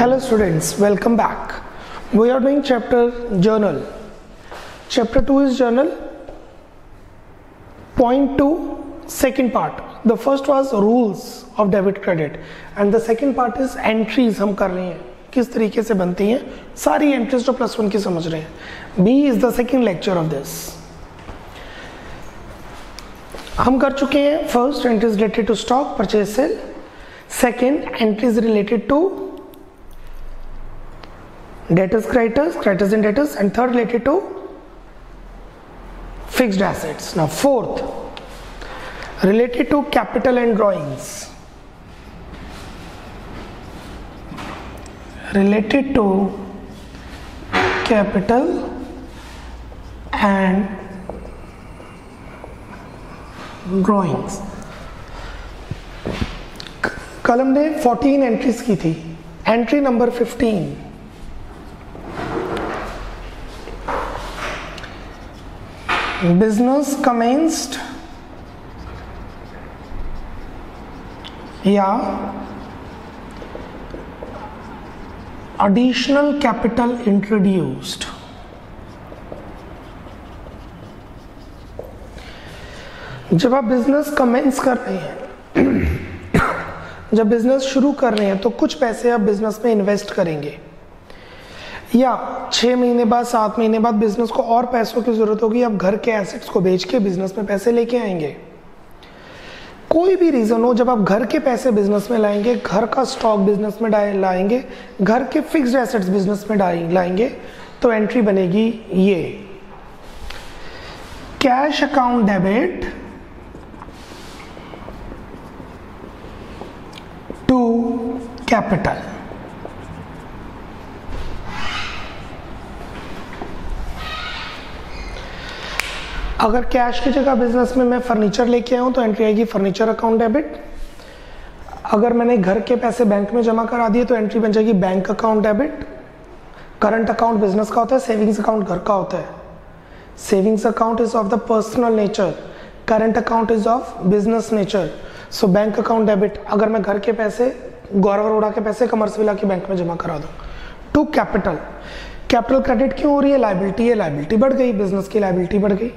Hello students, welcome back. We are doing chapter journal. Chapter 2 is journal. Point 2, second part. The first was rules of debit credit and the second part is entries हम कर रहे हैं किस तरीके से बनती हैं सारी एंट्रीज जो प्लस वन की समझ रहे हैं B is the second lecture of this हम कर चुके हैं first entries related to stock purchase sale second entries related to debtors creditors creditors and debtors and third related to fixed assets now fourth related to capital and drawings related to capital and drawings कलम ने 14 entries की थी entry number 15 business commenced या additional capital introduced. जब आप business commence कर रहे हैं, जब बिज़नेस शुरू कर रहे हैं तो कुछ पैसे आप बिज़नेस में इन्वेस्ट करेंगे। या छः महीने बाद, सात महीने बाद बिज़नेस को और पैसों की ज़रूरत होगी, आप घर के एसेट्स को बेच के बिज़नेस में पैसे लेके आएँगे। कोई भी रीजन हो, जब आप घर के पैसे बिज़नेस में लाएँगे, घर का स्टॉक बिज़नेस में लाएँगे, घर के फिक्स्ड एसेट्स बिज़नेस में लाएँगे तो एंट्री बनेगी ये। Cash account debit to capital अगर कैश की जगह बिज़नेस में मैं फर्नीचर लेके आया आऊँ तो एंट्री आएगी फर्नीचर अकाउंट डेबिट अगर मैंने घर के पैसे बैंक में जमा करा दिए तो एंट्री बन जाएगी bank account debit current account business का होता है सेविंग्स अकाउंट घर का होता है। Savings account is of the personal nature current account is of business nature so bank account debit अगर मैं घर के पैसे, गौरव अरोड़ा के पैसे कमर्सविला के बैंक में जमा करा दूँ। टू कैपिटल कैपिटल क्रेडिट क्यों हो रही है? लाइबिलिटी है लाइबिलिटी बढ़ गई बिज़नेस की लाइबिलिटी बढ़ गई।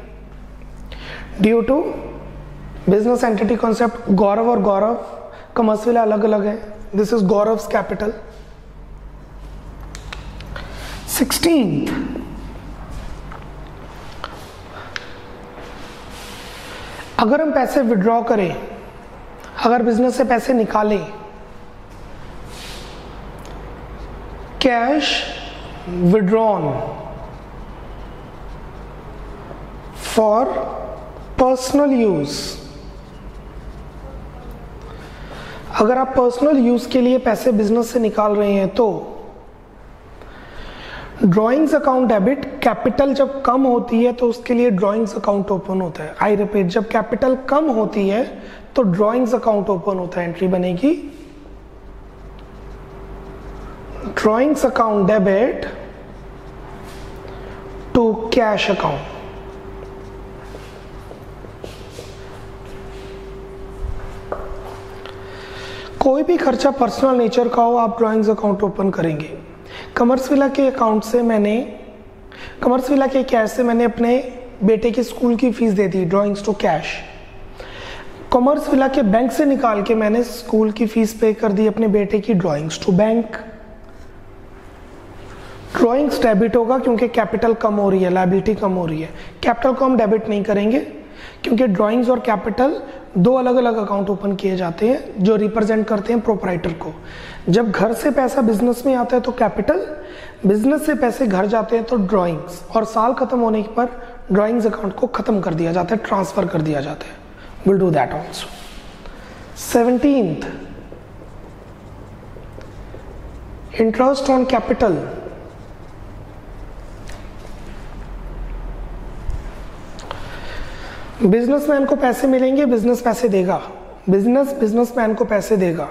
Due to business entity concept Gaurav और गौरव कमर्सविला अलग अलग है। This is Gaurav capital sixteen अगर हम पैसे विड्रॉ करें, अगर बिज़नेस से पैसे निकालें cash withdrawn for personal use अगर आप पर्सनल यूज़ के लिए पैसे बिज़नेस से निकाल रहे हैं तो ड्रॉइंग्स अकाउंट डेबिट कैपिटल जब कम होती है तो उसके लिए ड्रॉइंग्स अकाउंट ओपन होता है। आई रिपीट जब कैपिटल कम होती है तो ड्रॉइंग्स अकाउंट ओपन होता है। एंट्री बनेगी। Drawings account debit to cash account कोई भी खर्चा पर्सनल नेचर का हो, आप ड्राइंग्स अकाउंट ओपन करेंगे। कमर्स विला के अकाउंट से मैंने कमर्स विला के कैश से मैंने अपने बेटे के स्कूल की फ़ीस दे दी drawings to cash Commerce Villa के बैंक से निकाल के मैंने स्कूल की फ़ीस पे कर दी अपने बेटे की drawings to bank drawings debit होगा क्योंकि कैपिटल कम हो रही है लाइबिलिटी कम हो रही है। कैपिटल को हम डेबिट नहीं करेंगे। क्योंकि ड्राइंग्स और कैपिटल दो अलग अलग अकाउंट ओपन किए जाते हैं, जो रिप्रेजेंट करते हैं प्रोपराइटर को। जब घर से पैसा बिज़नेस में आता है तो कैपिटल बिज़नेस से पैसे घर जाते हैं तो ड्राइंग्स और साल खत्म होने पर ड्राइंग्स अकाउंट को खत्म कर दिया जाता है ट्रांसफ़र कर दिया जाता है। Will do that also seventeenth interest on capital businessman को पैसे मिलेंगे, बिज़नेस पैसे देगा। बिज़नेस, बिजनेसमैन को पैसे देगा।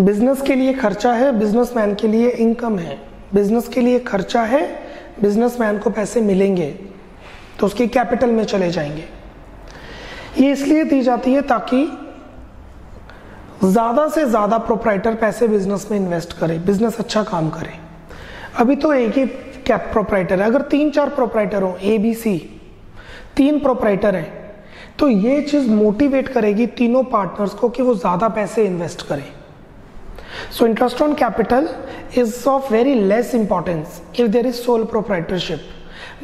बिज़नेस के लिए खर्चा है, बिजनेसमैन के लिए इनकम है। बिज़नेस के लिए खर्चा है, बिजनेसमैन को पैसे मिलेंगे तो उसकी कैपिटल में चले जाएँगे। ये इसलिए दी जाती है ताकि ज़्यादा से ज़्यादा प्रोपराइटर पैसे बिज़नेस में इन्वेस्ट करे बिज़नेस अच्छा काम करे। अभी तो एक ही कैप प्रोपराइटर है। अगर तीन चार प्रोपराइटर हो ए बी सी तीन प्रोपराइटर हैं। तो ये चीज़ मोटिवेट करेगी तीनों पार्टनर्स को कि वो ज़्यादा पैसे इन्वेस्ट करें। So interest on capital is of very less importance if there is sole proprietorship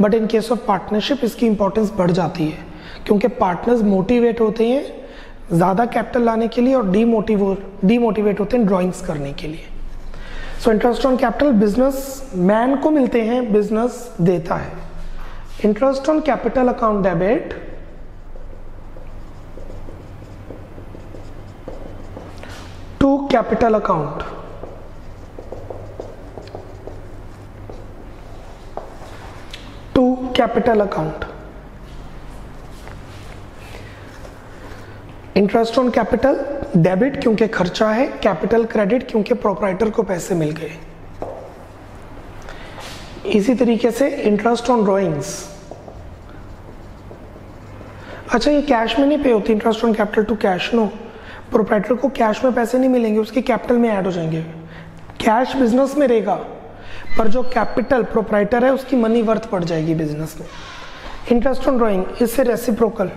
but in case of partnership इसकी इंपॉर्टेंस बढ़ जाती है। क्योंकि पार्टनर्स मोटिवेट होते हैं ज़्यादा कैपिटल लाने के लिए और डीमोटिव डीमोटिवेट होते हैं ड्राइंग्स करने के लिए। So interest on capital business man को मिलते हैं बिज़नेस देता है। Interest on capital account debit to capital account to capital account interest on capital debit क्योंकि खर्चा है कैपिटल क्रेडिट क्योंकि प्रोपराइटर को पैसे मिल गए। इसी तरीके से इंटरेस्ट ऑन ड्रॉइंग्स अच्छा ये कैश में नहीं पे होती interest on capital to cash no proprietor को कैश में पैसे नहीं मिलेंगे, उसके कैपिटल में ऐड हो जाएँगे। कैश बिज़नेस में रहेगा, पर जो कैपिटल प्रोपराइटर है, उसकी मनी वर्थ पड़ जाएगी बिज़नेस में। इंटरेस्ट ऑन ड्रॉइंग इससे रेसिप्रोकल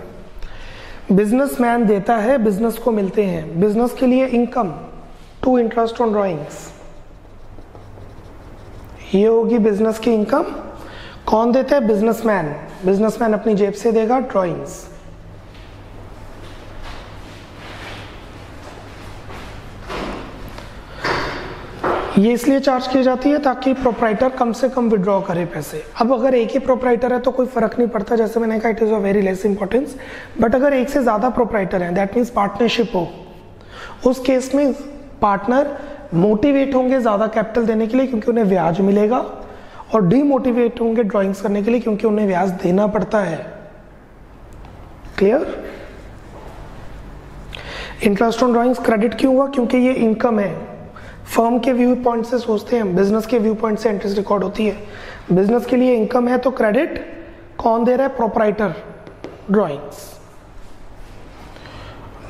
बिजनेसमैन देता है बिज़नेस को मिलते हैं। बिज़नेस के लिए income to interest on drawings ये होगी बिज़नेस की इनकम कौन देता है? बिजनेसमैन बिजनेसमैन अपनी जेब से देगा ड्रॉइंग्स ये इसलिए चार्ज की जाती है ताकि प्रोपराइटर कम से कम विड्रॉ करे पैसे। अब अगर एक ही प्रोपराइटर है तो कोई फ़र्क नहीं पड़ता, जैसे मैंने कहा it is a very less importance but अगर एक से ज़्यादा प्रोपराइटर है दैट मीन्स पार्टनरशिप हो। उस केस में पार्टनर मोटिवेट होंगे ज़्यादा कैपिटल देने के लिए क्योंकि उन्हें ब्याज मिलेगा और डीमोटिवेट होंगे ड्राइंग्स करने के लिए क्योंकि उन्हें ब्याज देना पड़ता है। Clear interest on drawings credit क्यों हुआ? क्योंकि ये इनकम है। फर्म के व्यू पॉइंट से सोचते हैं बिज़नेस के व्यू पॉइंट से इंटरेस्ट रिकॉर्ड होती है। बिज़नेस के लिए इनकम है तो क्रेडिट कौन दे रहा है? Proprietor drawings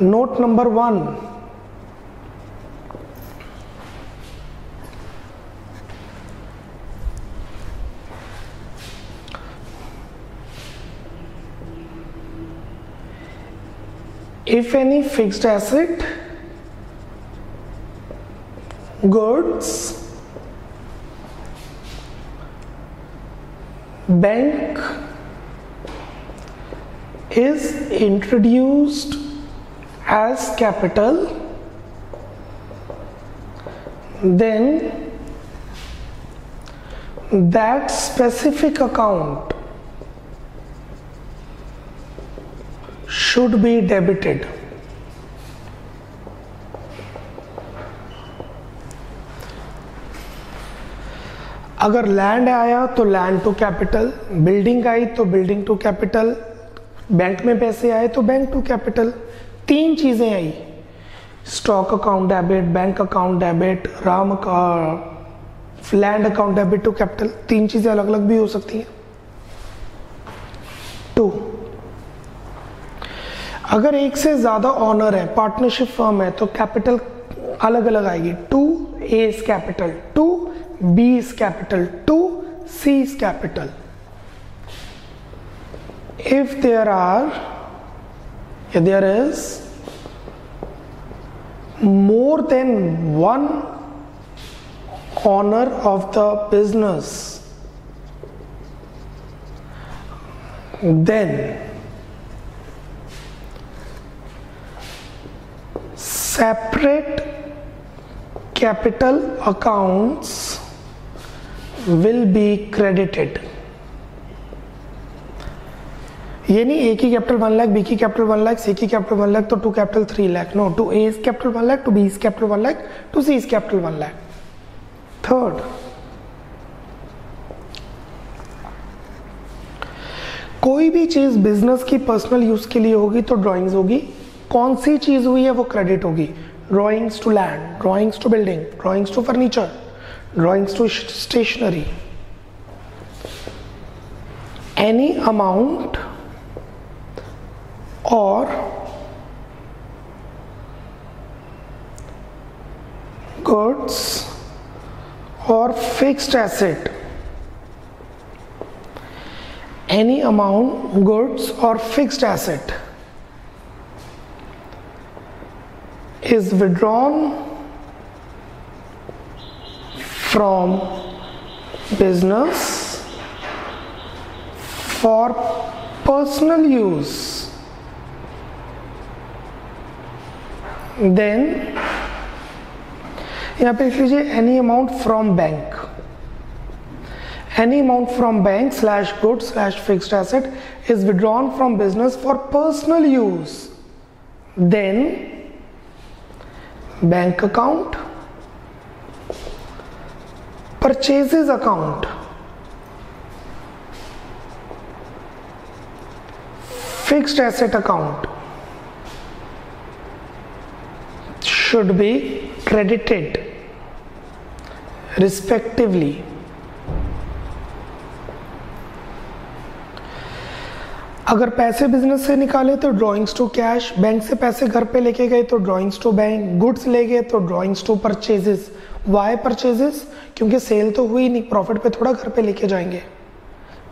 note number one if any fixed asset goods. Bank is introduced as capital. Then that specific account should be debited अगर लैंड आया तो लैंड टू कैपिटल बिल्डिंग आई तो बिल्डिंग टू कैपिटल बैंक में पैसे आए तो bank to capital तीन चीज़ें आई। Stock account debit bank account debit Ram का land account debit to capital तीन चीज़ें अलग अलग भी हो सकती हैं। टू अगर एक से ज़्यादा ऑनर है पार्टनरशिप फर्म है तो कैपिटल अलग अलग आएगी। To A is capital to B is capital 2, C is capital. If there are, if there is more than one owner of the business, then separate capital accounts will be credited ये नहीं A की capital one lakh B की capital one lakh C की capital one lakh तो to capital three lakh no to A is capital one lakh to B is capital one lakh to C is capital one lakh third कोई भी चीज़ business की personal use के लिए होगी तो ड्राइंग्स होगी। कौन सी चीज़ हुई है वो क्रेडिट होगी? Drawings to land drawings to building drawings to furniture drawings to stationery. Any amount or goods or fixed asset. Any amount goods or fixed asset is withdrawn from business for personal use. Then, यहाँ पे लिख लीजिए any amount from bank any amount from bank slash good slash fixed asset is withdrawn from business for personal use then bank account purchases account fixed asset account. Should be credited respectively. अगर पैसे business से निकाले तो drawings to cash bank से पैसे घर पे लेके गए तो ड्रॉइंग्स टू बैंक गुड्स ले गए तो drawings to purchases why purchases क्योंकि सेल तो हुई नहीं प्रॉफिट पे थोड़ा घर पे लेके जाएँगे।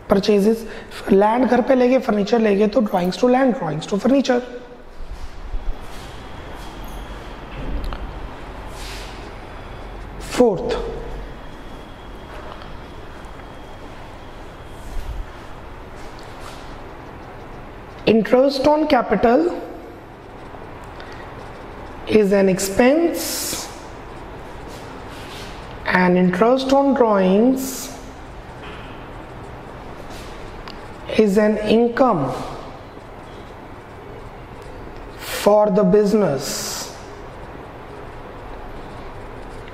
परचेजेस लैंड घर पे ले गए फर्नीचर ले गए तो drawings to land drawings to furniture fourth interest on capital is an expense. And interest on drawings is an income for the business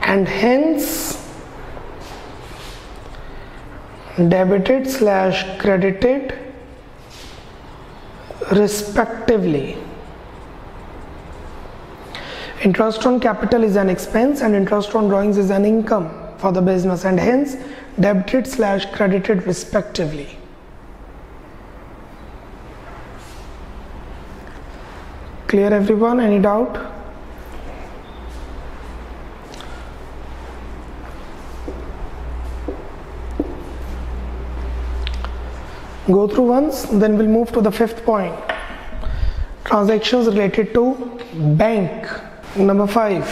and hence debited slash credited respectively. Interest on capital is an expense and interest on drawings is an income for the business and hence debited slash credited respectively. Clear everyone? Any doubt? Go through once, then we'll move to the fifth point. Transactions related to bank. Number five.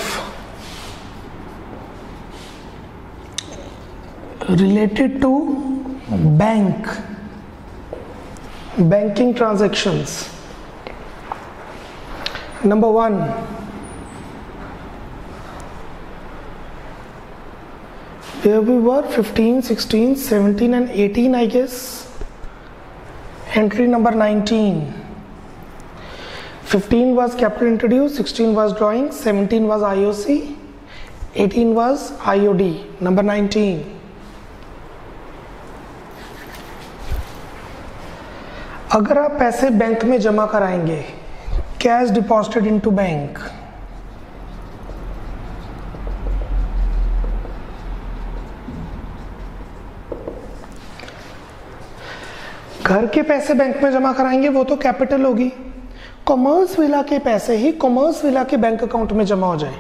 Related to bank. Banking transactions. Number one, where we were 15, 16, 17, and 18, I guess. Entry number 19. 15 was capital introduced, 16 was drawing, 17 was IOC, 18 was IOD. Number 19. अगर आप पैसे bank में जमा कराएँगे cash deposited into bank घर के पैसे bank में जमा कराएँगे वो तो कैपिटल होगी कॉमर्स विला के पैसे ही कॉमर्स विला के बैंक अकाउंट में जमा हो जाए।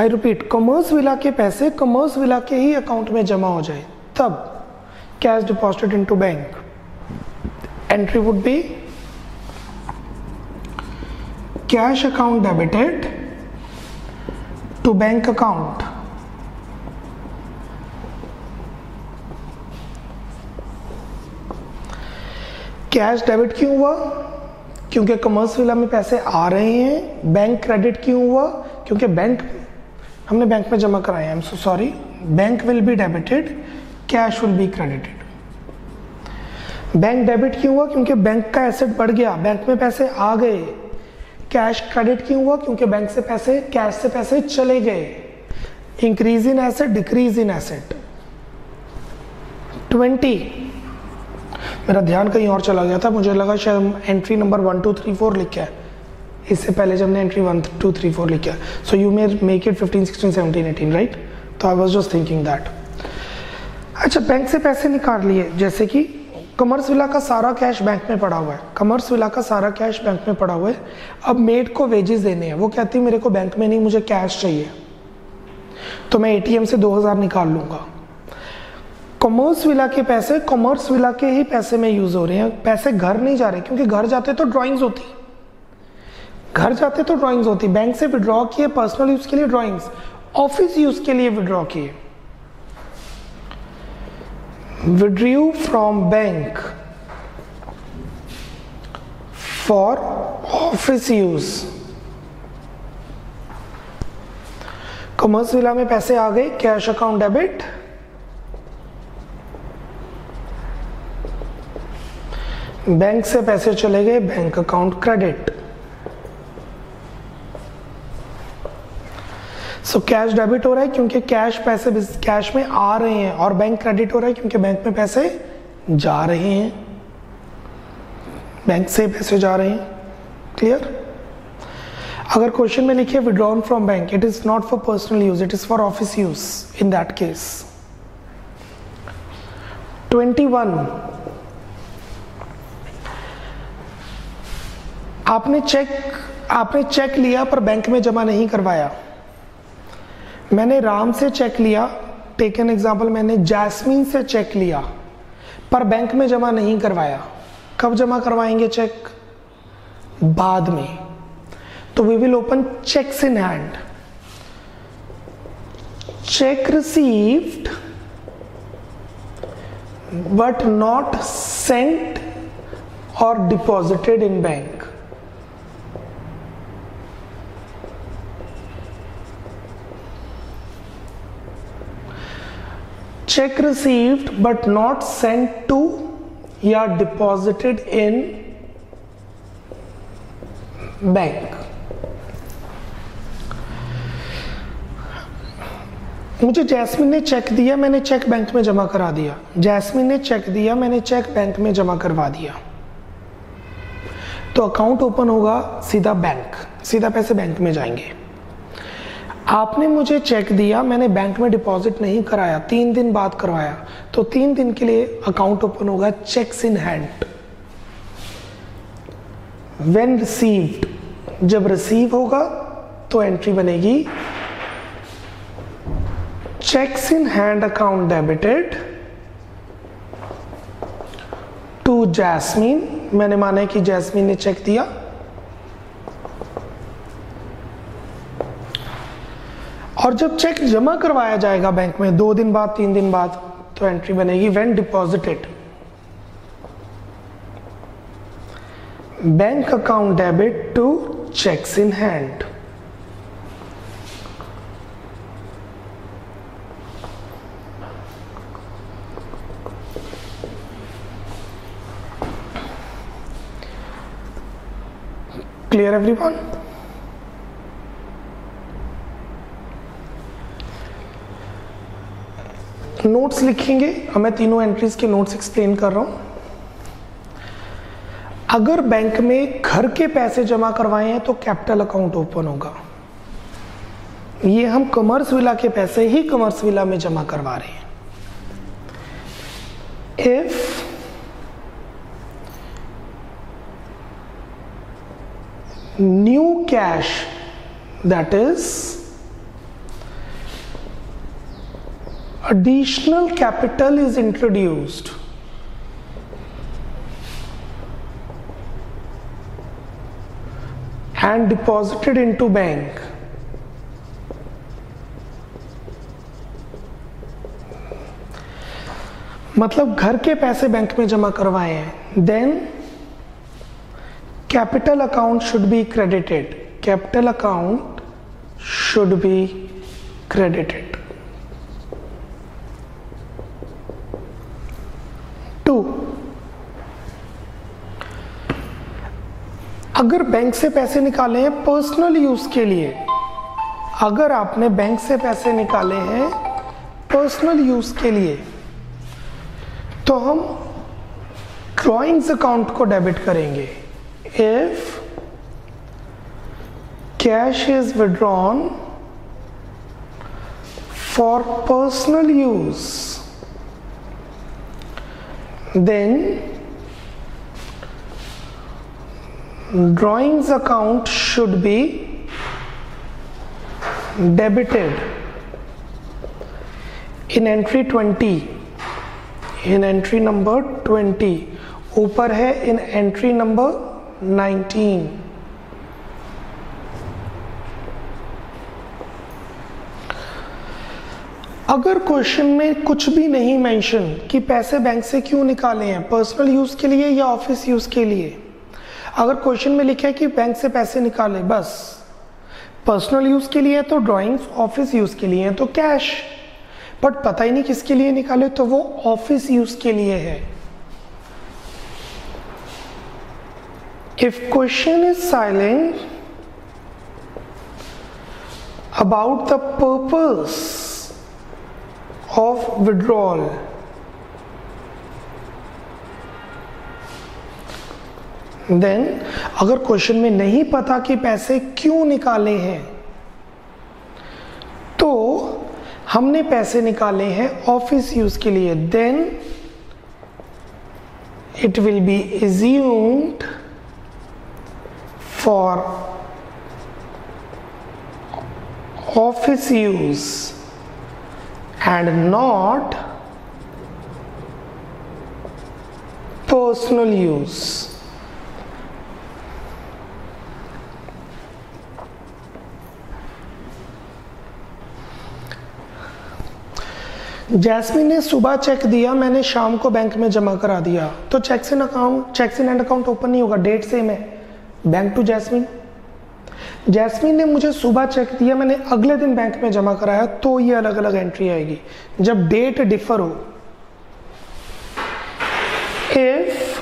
आई रिपीट कॉमर्स विला के पैसे कॉमर्स विला के ही अकाउंट में जमा हो जाए। तब cash deposited into bank entry would be cash account debited to bank account cash debit क्यों हुआ? क्योंकि कॉमर्स विला में पैसे आ रहे हैं। बैंक क्रेडिट क्यों हुआ? क्योंकि बैंक हमने बैंक में जमा कराया। I am so sorry bank will be debited cash will be credited bank debit क्यों हुआ? क्योंकि बैंक का एसेट बढ़ गया। बैंक में पैसे आ गए। कैश क्रेडिट क्यों हुआ? क्योंकि बैंक से पैसे कैश से पैसे चले गए। Increase in asset decrease in asset twenty मेरा ध्यान कहीं और चला गया था। मुझे लगा शायद entry number one two three four लिखा है। इससे पहले जब हमने entry one two three four लिखा so you may make it fifteen sixteen seventeen eighteen right तो I was just thinking that अच्छा बैंक से पैसे निकाल लिए। जैसे कि कमर्स विला का सारा कैश बैंक में पड़ा हुआ है। कमर्स विला का सारा कैश बैंक में पड़ा हुआ है। अब मेड को वेजेस देने हैं। वो कहती है, मेरे को बैंक में नहीं, मुझे कैश चाहिए। तो मैं एटीएम से 2000 निकाल लूँगा। कॉमर्स विला के पैसे कॉमर्स विला के ही पैसे में यूज़ हो रहे हैं। पैसे घर नहीं जा रहे, क्योंकि घर जाते तो ड्राइंग्स होती घर जाते तो ड्राइंग्स होती बैंक से विड्रॉ किए पर्सनल यूज़ के लिए ड्राइंग्स ऑफ़िस यूज़ के लिए विड्रॉ किए। Withdrew from bank for office use Commerce Villa में पैसे आ गए कैश अकाउंट डेबिट बैंक से पैसे चले गए, bank account credit so cash debit हो रहा है क्योंकि कैश पैसे कैश में आ रहे हैं और बैंक क्रेडिट हो रहा है क्योंकि बैंक में पैसे जा रहे हैं. बैंक से पैसे जा रहे हैं. क्लियर अगर क्वेश्चन में लिखिए withdrawn from bank it is not for personal use it is for office use in that case 21 आपने चेक आपने चेक लिया पर बैंक में जमा नहीं करवाया। मैंने राम से चेक लिया टेक एन एग्ज़ाम्पल मैंने जैस्मीन से चेक लिया, पर बैंक में जमा नहीं करवाया। कब जमा करवाएँगे चेक बाद में। तो we will open cheques in hand cheque received but not sent और deposited in bank check received, but not sent to या डिपॉजिटेड इन बैंक मुझे जैस्मिन ने चेक दिया, मैंने चेक बैंक में जमा करा दिया। जैस्मिन ने चेक दिया, मैंने चेक बैंक में जमा करवा दिया। तो अकाउंट ओपन होगा सीधा बैंक सीधा पैसे बैंक में जाएँगे। आपने मुझे चेक दिया, मैंने बैंक में डिपॉजिट नहीं कराया, तीन दिन बाद करवाया। तो तीन दिन के लिए अकाउंट ओपन होगा cheques in hand when received जब रिसीव होगा तो एंट्री बनेगी। Cheques in hand account debited to Jasmine मैंने माना कि जैस्मीन ने चेक दिया। और जब चेक जमा करवाया जाएगा बैंक में, दो दिन बाद, तीन दिन बाद तो एंट्री बनेगी when deposited bank account debit to cheques in hand clear everyone notes लिखेंगे। मैं तीनों एंट्रीज के नोट्स एक्सप्लेन कर रहा हूँ। अगर बैंक में घर के पैसे जमा करवाए हैं तो कैपिटल अकाउंट ओपन होगा। ये हम कॉमर्स विला के पैसे ही कॉमर्स विला में जमा करवा रहे हैं। If new cash that is additional capital is introduced. And deposited into bank. मतलब घर के पैसे बैंक में जमा करवाए हैं। Then capital account should be credited capital account should be credited to अगर बैंक से पैसे निकाले हैं पर्सनल यूज़ के लिए, अगर आपने बैंक से पैसे निकाले हैं पर्सनल यूज़ के लिए तो हम ड्रॉइंग्स अकाउंट को डेबिट करेंगे। If cash is withdrawn for personal use then drawings account should be debited in entry twenty in entry number twenty ऊपर है इन एंट्री नंबर नाइनटीन अगर क्वेश्चन में कुछ भी नहीं मेंशन कि पैसे बैंक से क्यों निकाले हैं पर्सनल यूज़ के लिए या ऑफ़िस यूज़ के लिए अगर क्वेश्चन में लिखा है कि बैंक से पैसे निकाले, बस। पर्सनल यूज़ के लिए है तो ड्राइंग्स, ऑफ़िस यूज़ के लिए है तो कैश। बट पता ही नहीं किसके लिए निकाले तो वो ऑफ़िस यूज़ के लिए है। If question is silent about the purpose of withdrawal then अगर क्वेश्चन में नहीं पता कि पैसे क्यों निकाले हैं तो हमने पैसे निकाले हैं ऑफ़िस यूज़ के लिए। Then it will be assumed for office use and not personal use Jasmine ने सुबह चेक दिया, मैंने शाम को बैंक में जमा करा दिया। तो cheque in account cheque in and account open नहीं होगा डेट सेम है। Bank to Jasmine. जैस्मिन ने मुझे सुबह चेक दिया, मैंने अगले दिन बैंक में जमा कराया तो ये अलग अलग एंट्री आएगी। जब डेट डिफर हो। If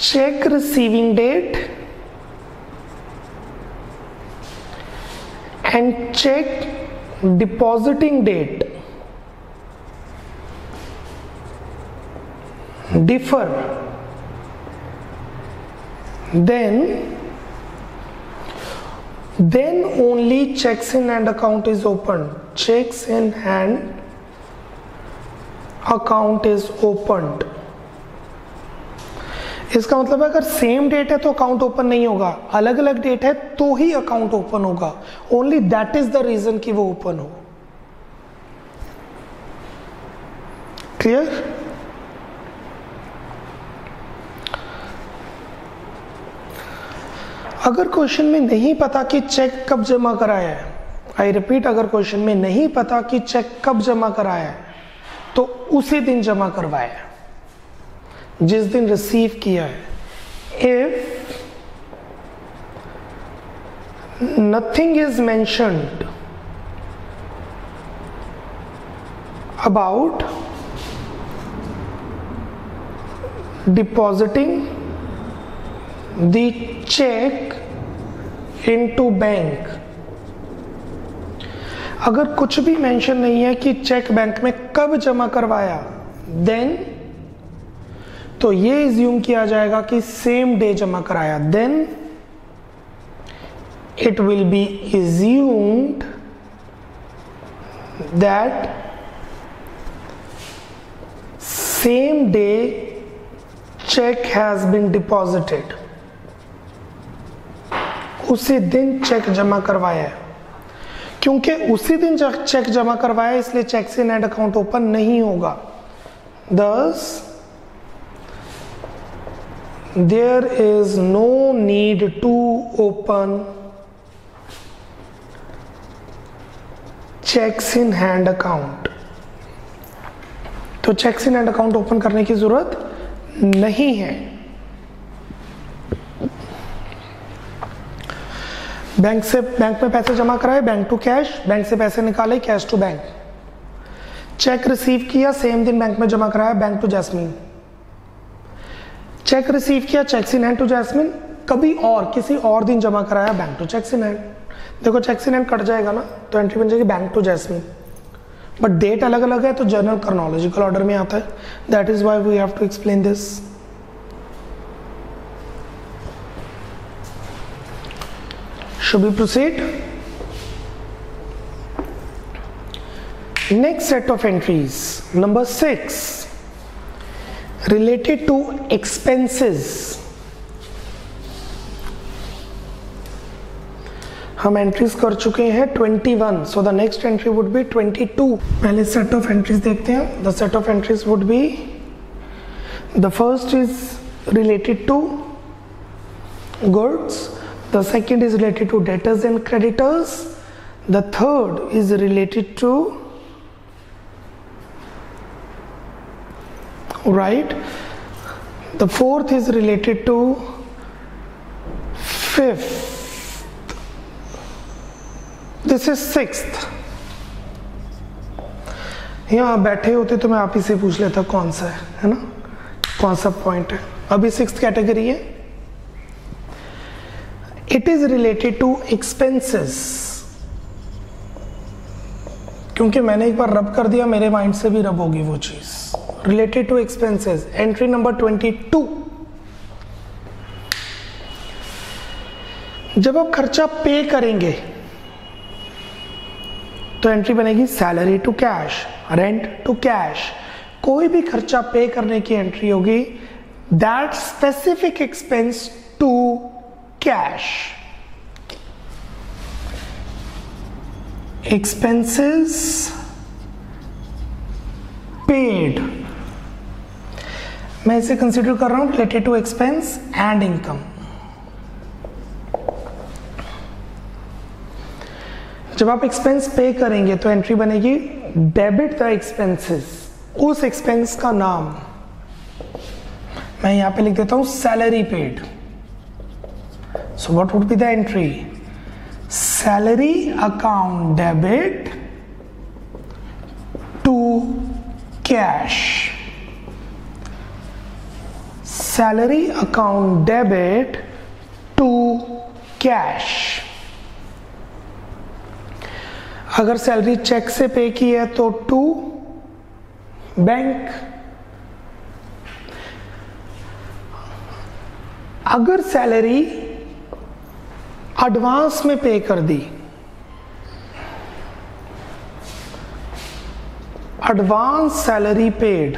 cheque receiving date and cheque depositing date. Differ. Then then only checks in hand account is opened checks in hand account is opened इसका मतलब है, अगर सेम डेट है तो अकाउंट ओपन नहीं होगा। अलग अलग डेट है तो ही अकाउंट ओपन होगा। Only that is the reason कि वो ओपन हो। क्लियर अगर क्वेश्चन में नहीं पता कि चेक कब जमा कराया है आई रिपीट अगर क्वेश्चन में नहीं पता कि चेक कब जमा कराया है तो उसी दिन जमा करवाया जिस दिन रिसीव किया है if nothing is mentioned about depositing the cheque into bank अगर कुछ भी मेंशन नहीं है कि चेक बैंक में कब जमा करवाया देन तो ये इज्यूम किया जाएगा कि सेम डे जमा कराया। Then it will be assumed that same day cheque has been deposited उसी दिन चेक जमा करवाया है। क्योंकि उसी दिन चेक जमा करवाया इसलिए चेक से नेट अकाउंट ओपन नहीं होगा। दस there is no need to open checks in hand account. तो cheques in hand account open करने की ज़रूरत नहीं है। बैंक से बैंक में पैसे जमा कराए बैंक टू कैश बैंक से पैसे निकाले cash to bank cheque receive किया सेम दिन बैंक में जमा कराया bank to Jasmine cheque receive किया cheque in hand to Jasmine कभी और किसी और दिन जमा कराया bank to cheque in hand देखो चेक इन हैंड कट जाएगा ना तो एंट्री बन जाएगी bank to Jasmine but date अलग अलग है तो जनरल क्रोनोलॉजिकल ऑर्डर में आता है. That is why we have to explain this Should we proceed? Next set of entries, number six. related to expenses. हम एंट्रीज कर चुके हैं 21, so the next entry would be 22. पहले सेट ऑफ़ एंट्रीज देखते हैं. The set of entries would be the first is related to goods the second is related to debtors and creditors the third is related to right? The fourth is related to fifth. This is sixth. यहाँ बैठे होते तो मैं आप ही से पूछ लेता कौन सा है है ना? कौन सा पॉइंट है? अभी सिक्स कैटेगरी है। It is related to expenses क्योंकि मैंने एक बार रब कर दिया, मेरे माइंड से भी रब होगी वो चीज़। Related to expenses entry number twenty two जब आप खर्चा पे करेंगे तो एंट्री बनेगी salary to cash rent to cash कोई भी खर्चा पे करने की एंट्री होगी that specific expense to cash expenses, paid. मैं इसे कंसिडर कर रहा हूँ related to expense and income जब आप एक्सपेंस पे करेंगे तो एंट्री बनेगी डेबिट द एक्सपेंसेस उस एक्सपेंस का नाम मैं यहाँ पे लिख देता हूँ salary paid so what would be the entry salary account debit to cash salary account debit to cash अगर सैलरी चेक से पे की है तो टू बैंक अगर सैलरी एडवांस में पे कर दी। Advance salary paid.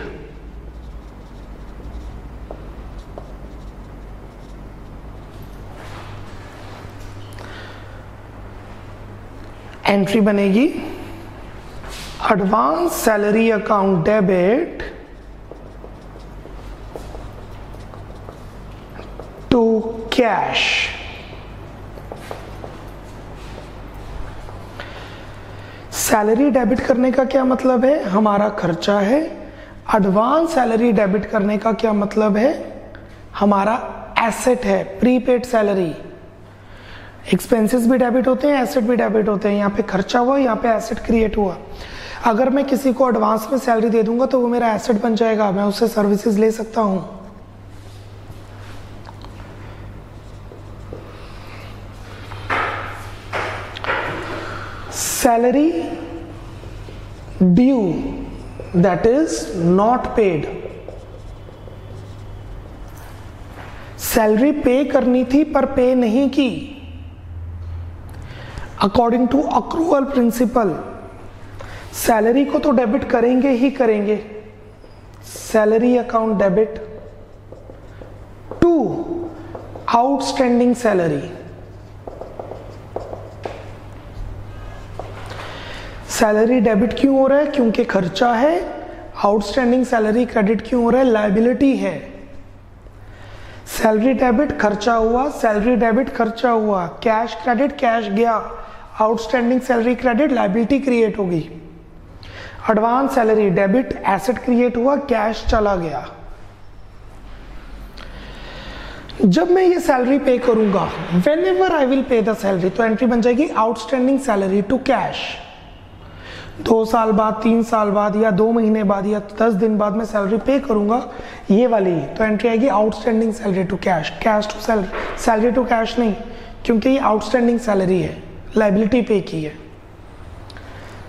एंट्री बनेगी। Advance salary account debit to cash. Salary debit करने का क्या मतलब है? हमारा खर्चा है। एडवांस सैलरी डेबिट करने का क्या मतलब है? हमारा एसेट है प्रीपेड सैलरी एक्सपेंसेस भी डेबिट होते हैं एसेट भी डेबिट होते हैं। यहाँ पे खर्चा हुआ, यहाँ पे एसेट क्रिएट हुआ। अगर मैं किसी को एडवांस में सैलरी दे दूँगा तो वो मेरा एसेट बन जाएगा। मैं उससे सर्विसेज़ ले सकता हूँ। Salary due that is not paid salary pay करनी थी, पर पे नहीं की. According to accrual principle salary को तो डेबिट करेंगे ही करेंगे. Salary account debit to outstanding salary salary debit क्यों हो रहा है? क्योंकि खर्चा है आउटस्टैंडिंग सैलरी क्रेडिट क्यों हो रहा है? लाइबिलिटी है। सैलरी डेबिट खर्चा हुआ सैलरी डेबिट खर्चा हुआ कैश क्रेडिट कैश गया outstanding salary credit liability create होगी advance salary debit asset create हुआ कैश चला गया। जब मैं ये सैलरी पे करूँगा whenever I will pay the salary तो एंट्री बन जाएगी आउटस्टैंडिंग सैलरी टू कैश दो साल बाद, तीन साल बाद या दो महीने बाद या दस दिन बाद मैं सैलरी पे करूँगा, ये वाली तो एंट्री आएगी outstanding salary to cash cash to salary salary to cash नहीं, क्योंकि ये आउटस्टैंडिंग सैलरी है। लाइबिलिटी पे की है।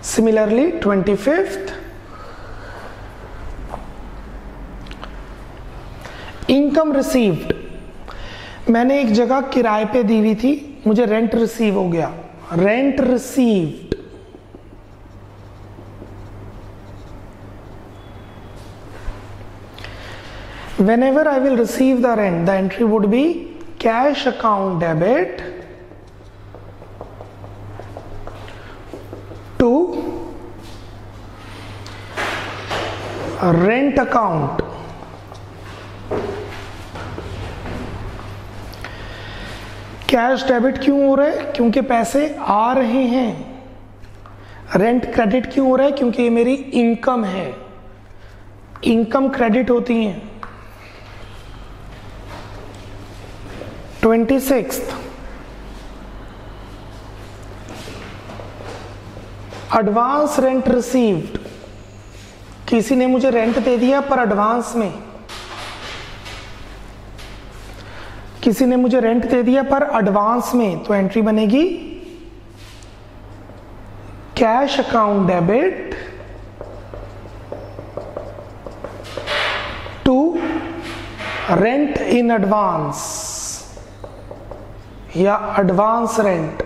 Similarly twenty fifth income received मैंने एक जगह किराए पे दी हुई थी, मुझे रेंट रिसीव हो गया। Rent received whenever I will receive the rent, the entry would be cash account debit to rent account cash debit क्यों हो रहा है? क्योंकि पैसे आ रहे हैं। रेंट क्रेडिट क्यों हो रहा है? क्योंकि ये मेरी इनकम है। इनकम क्रेडिट होती हैं। Twenty six advance rent received किसी ने मुझे रेंट दे दिया पर एडवांस में। किसी ने मुझे रेंट दे दिया पर एडवांस में। तो एंट्री बनेगी cash account debit to rent in advance या एडवांस रेंट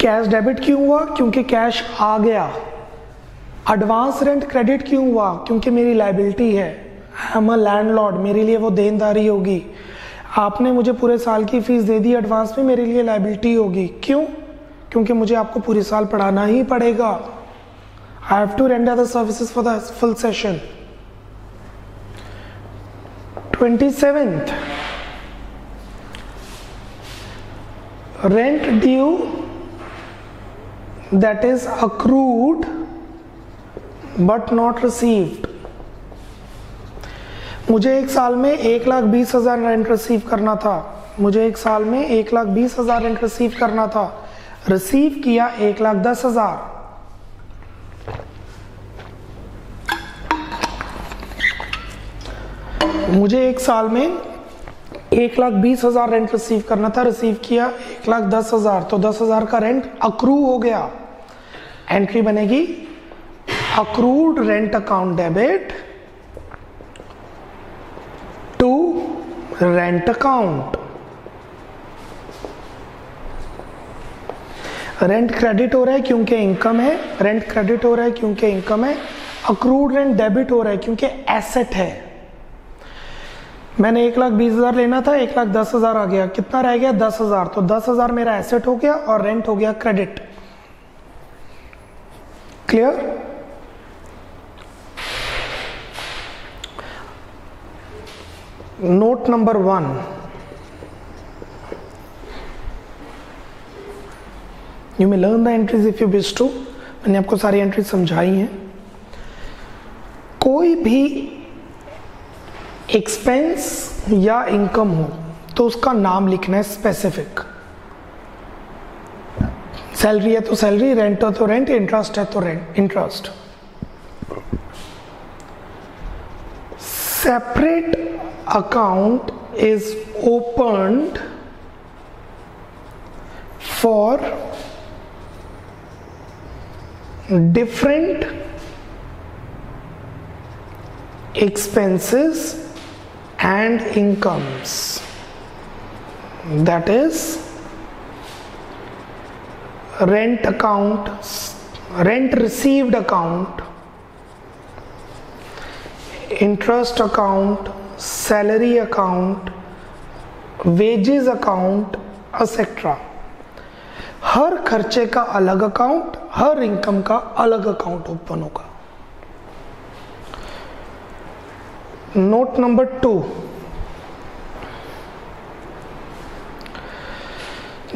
कैश डेबिट क्यों हुआ? क्योंकि कैश आ गया. एडवांस रेंट क्रेडिट क्यों हुआ? क्योंकि मेरी लाइबिलिटी है. आई एम अ लैंडलॉर्ड मेरे लिए वो देनदारी होगी. आपने मुझे पूरे साल की फ़ीस दे दी एडवांस में मेरे लिए लाइबिलिटी होगी. क्यों? क्योंकि मुझे आपको पूरे साल पढ़ाना ही पड़ेगा. I have to render the services for the full session twenty seventh rent due that is accrued, but not received. मुझे एक साल में एक लाख बीस हज़ार रेंट रिसीव करना था। मुझे एक साल में एक लाख बीस हज़ार रेंट रिसीव करना था। रिसीव किया एक लाख दस हज़ार। मुझे एक साल में एक लाख बीस हज़ार रेंट रिसीव करना था रिसीव किया, एक लाख दस हज़ार। तो दस हज़ार का रेंट अक्रू हो गया। एंट्री बनेगी accrued rent account debit to rent account rent credit हो रहा है क्योंकि इनकम है। रेंट क्रेडिट हो रहा है क्योंकि इनकम है। अक्रूड रेंट डेबिट हो रहा है क्योंकि एसेट है। मैंने एक लाख बीस हज़ार लेना था, एक लाख दस हज़ार आ गया। कितना रह गया? दस हज़ार। तो दस हज़ार मेरा एसेट हो गया और रेंट हो गया credit clear note number one you may learn the entries if you wish to मैंने आपको सारी एंट्रीज समझाई हैं। कोई भी एक्सपेंस या इनकम हो तो उसका नाम लिखना है स्पेसिफिक सैलरी है तो सैलरी रेंट है तो रेंट इंटरेस्ट है तो rent interest separate account is opened for different expenses and incomes that is rent account rent received account interest account salary account wages account etc हर खर्चे का अलग अकाउंट हर इनकम का अलग अकाउंट ओपन होगा नोट नंबर टू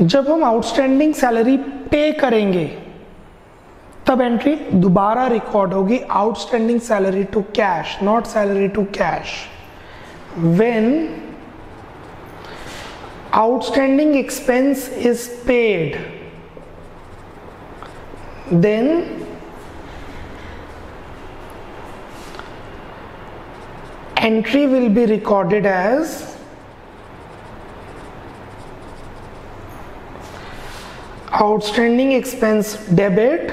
जब हम आउटस्टैंडिंग सैलरी पे करेंगे, तब एंट्री दोबारा रिकॉर्ड होगी outstanding salary to cash not salary to cash when outstanding expense is paid then entry will be recorded as outstanding expense debit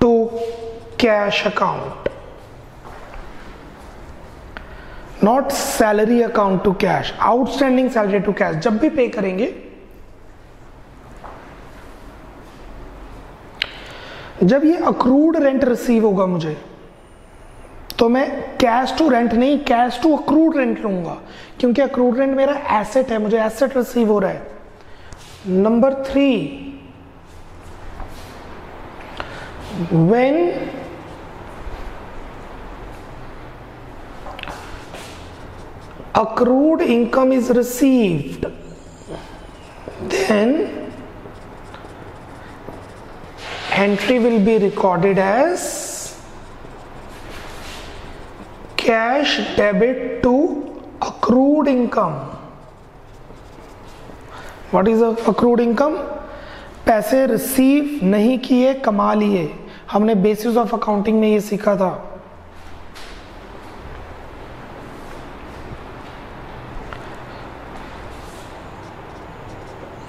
to cash account not salary account to cash outstanding salary to cash जब भी पे करेंगे जब ये accrued rent receive होगा मुझे तो मैं कैश टू रेंट नहीं कैश टू अक्रूड रेंट लूँगा। क्योंकि अक्रूड रेंट मेरा एसेट है, मुझे एसेट रिसीव हो रहा है। Number three when accrued income is received, then entry will be recorded as cash debit to accrued income what is accrued income पैसे receive नहीं किए, कमा लिए। हमने बेसिस ऑफ़ अकाउंटिंग में ये सीखा था।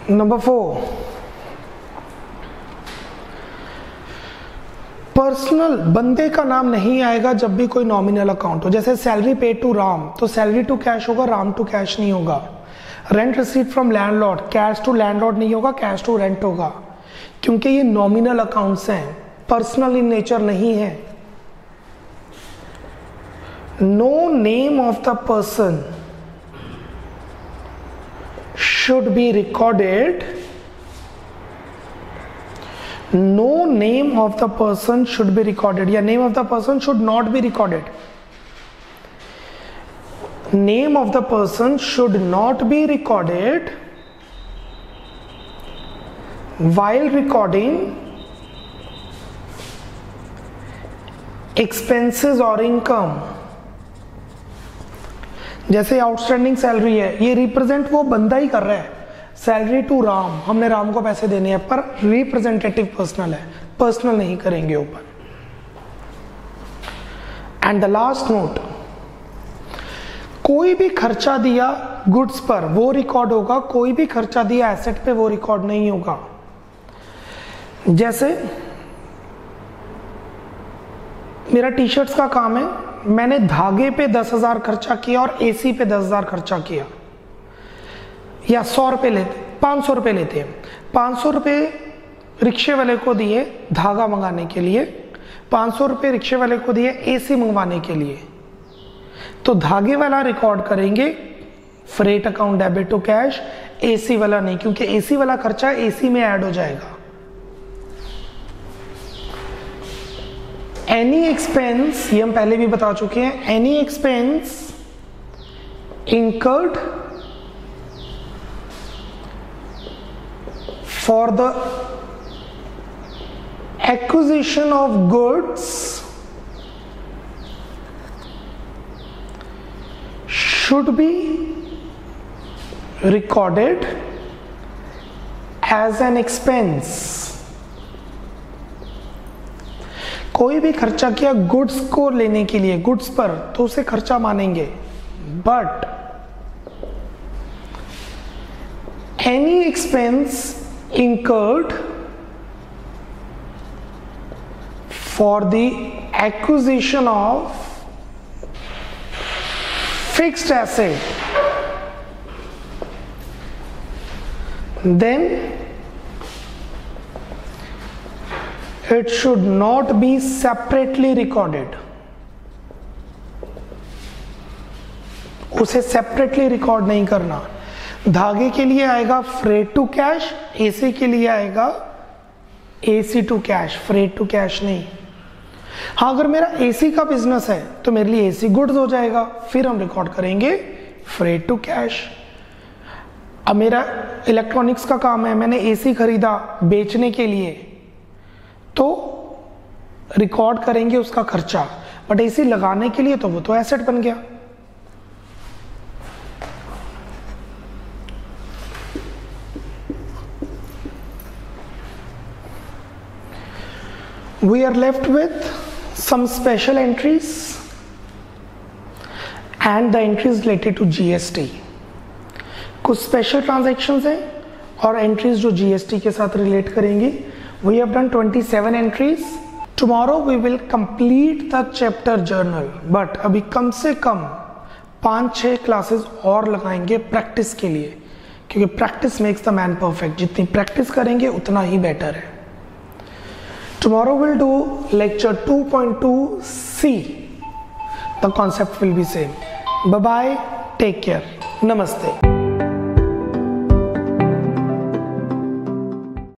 नंबर फोर पर्सनल बंदे का नाम नहीं आएगा जब भी कोई नॉमिनल अकाउंट हो। जैसे सैलरी पे टू राम तो सैलरी टू कैश होगा राम टू कैश नहीं होगा। Rent receive from landlord cash to landlord नहीं होगा कैश टू रेंट होगा। क्योंकि ये नॉमिनल अकाउंट्स हैं पर्सनल इन नेचर नहीं है। No name of the person should be recorded no name of the person should be recorded या name of the person should not be recorded name of the person should not be recorded while recording expenses or income. जैसे outstanding salary है, ये represent वो बंदा ही कर रहा है। सैलरी टू राम, हमने राम को पैसे देने हैं, पर रिप्रेजेंटेटिव पर्सनल है पर्सनल नहीं करेंगे ऊपर। एंड द लास्ट नोट कोई भी खर्चा दिया गुड्स पर, वो रिकॉर्ड होगा, कोई भी खर्चा दिया एसेट पे, वो रिकॉर्ड नहीं होगा। जैसे, मेरा टी शर्ट्स का काम है, मैंने धागे पे दस हज़ार खर्चा किया और एसी पे दस हज़ार खर्चा किया। या सौ रुपए लेते, पाँच सौ रुपए लेते हैं। पाँच सौ रुपए रिक्शे वाले को दिए धागा मंगाने के लिए, पाँच सौ रुपए रिक्शे वाले को दिए एसी मंगवाने के लिए। तो धागे वाला रिकॉर्ड करेंगे freight account debit to cash AC वाला नहीं, क्योंकि एसी वाला खर्चा एसी में ऐड हो जाएगा। एनी एक्सपेंस ये हम पहले भी बता चुके हैं any expense incurred for the acquisition of goods should be recorded as an expense. कोई भी खर्चा किया गुड्स को लेने के लिए गुड्स पर तो उसे खर्चा मानेंगे। But any expense incurred for the acquisition of fixed asset then it should not be separately recorded उसे सेपरेटली रिकॉर्ड नहीं करना धागे के लिए आएगा फ्रेट टू कैश एसी के लिए आएगा AC to cash freight to cash नहीं। हाँ अगर मेरा एसी का बिज़नेस है तो मेरे लिए एसी गुड्स हो जाएगा। फिर हम रिकॉर्ड करेंगे फ्रेट टू कैश अब मेरा इलेक्ट्रॉनिक्स का काम है, मैंने एसी खरीदा बेचने के लिए तो रिकॉर्ड करेंगे उसका खर्चा। बट एसी लगाने के लिए तो वो तो एसेट बन गया। We are left with some special entries and the entries related to GST. कुछ स्पेशल ट्रांजेक्शन हैं और एंट्रीज जो जीएसटी के साथ रिलेट करेंगी we have done 27 entries tomorrow we will complete the chapter journal but अभी कम से कम पाँच छह क्लासेस और लगाएँगे प्रैक्टिस के लिए, क्योंकि practice makes the man perfect जितनी प्रैक्टिस करेंगे, उतना ही बेटर है। Tomorrow we'll do lecture 2.2c. The concept will be same. Bye bye. Take care. Namaste.